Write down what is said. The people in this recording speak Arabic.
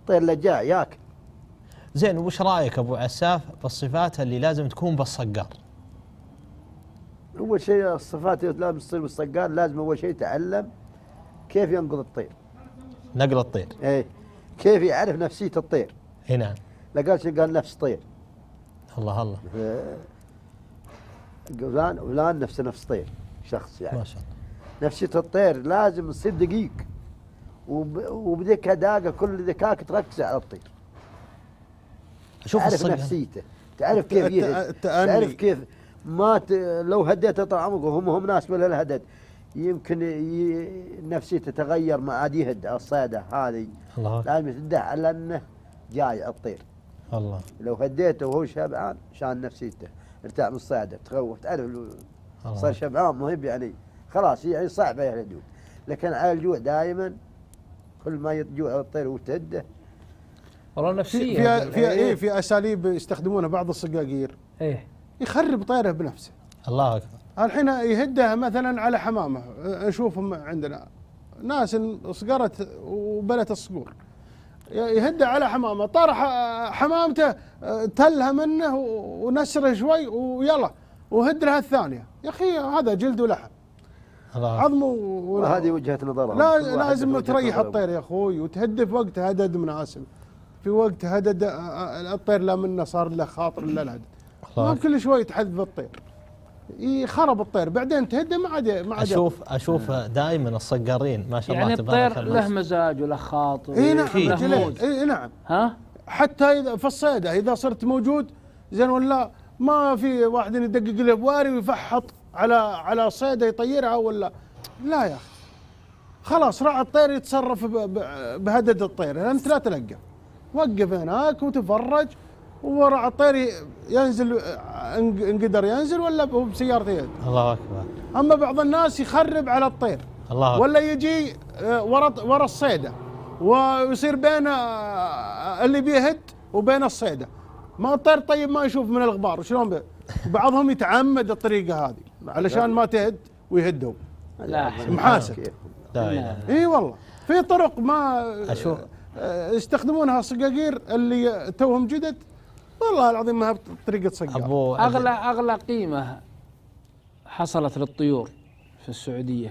الطير لجاع ياكل زين وش رأيك أبو عساف بالصفات اللي لازم تكون بالصقار؟ أول شيء الصفات اللي لازم تصير بالصقار لازم أول شيء يتعلم كيف ينقذ الطير. نقل الطير. إيه كيف يعرف نفسية الطير. إي نعم. لا قال شيء قال نفس طير. الله الله. فلان فلان نفسه نفس طير شخص يعني. ما شاء الله. نفسية الطير لازم تصير دقيق. وبذيك داقة كل ذكاك تركز على الطير أشوف تعرف نفسيته. تعرف كيف يهد. تعرف كيف ما ت... لو هديته طال عمرك وهم هم ناس ولا الهدد يمكن ي... نفسيته تتغير ما عاد يهد. الصيدة هذه الله. لازم تده على أنه جاي الطير. الله. لو هديته وهو شبعان شان نفسيته. ارتاح من الصيدة تخوف. تعرف صار. شبعان مهم يعني خلاص يعني يا الجوع لكن على الجوع دائما كل ما يجوع الطير وتهده والله في نفسيه في في, إيه. في أساليب يستخدمونها بعض الصقاقير. إيه. يخرب طيره بنفسه. الله أكبر. الحين يهدها مثلا على حمامة. نشوفهم عندنا. ناس صقرت وبلت الصقور. يهدها على حمامة. طرح حمامته تلها منه ونسره شوي ويلا. وهد لها الثانية. يا أخي هذا جلد ولحم. الله أكبر. عظم و... هذه وجهة نظرهم لا لازم تريح نظره. الطير يا أخوي وتهدف وقت هدد مناسب في وقت هدد الطير لا منه صار له خاطر إلا الهدد. الله ما. كل شوي تحذف الطير. يخرب الطير. بعدين تهده ما عاد ما عاد أشوف أشوف دائما الصقارين ما شاء الله يعني تبارك الطير الله. له مزاج وله خاطر إي نعم في- إيه،. إي نعم. ها؟ حتى اذا في الصيده إذا صرت موجود زين ولا ما في واحد يدقق له بواري ويفحط على على صيده يطيرها ولا؟ لا يا أخي. خلاص راعي الطير يتصرف بهدد الطير. أنت لا تلقى. وقف هناك وتفرج وراعي الطير ينزل ان قدر ينزل ولا هو بسيارته يد؟ الله أكبر. أما بعض الناس يخرب على الطير. الله أكبر. ولا يجي آه، ورا ورا الصيدة. ويصير بين آه، اللي بيهد وبين الصيدة. ما الطير طيب ما يشوف من الغبار. شلون بي- بعضهم يتعمد الطريقة هذه. علشان ما تهد ويهدهم لا. محاسب. لا. إله إي والله. في طرق ما أشوف. آه، يستخدمونها صقاقير اللي توهم جدد. والله العظيم ما هي بطريقة صقاق. أغلى أغلى قيمة حصلت للطيور في السعودية.